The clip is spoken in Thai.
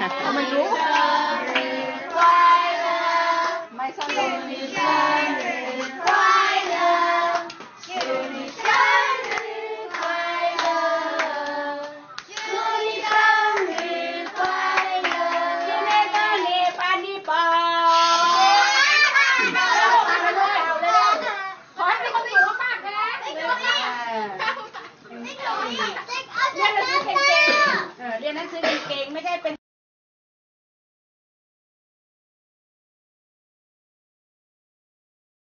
ไม่รู้ไม่สนุกเรียนหนังสือเก่งๆไม่ใช่เป็น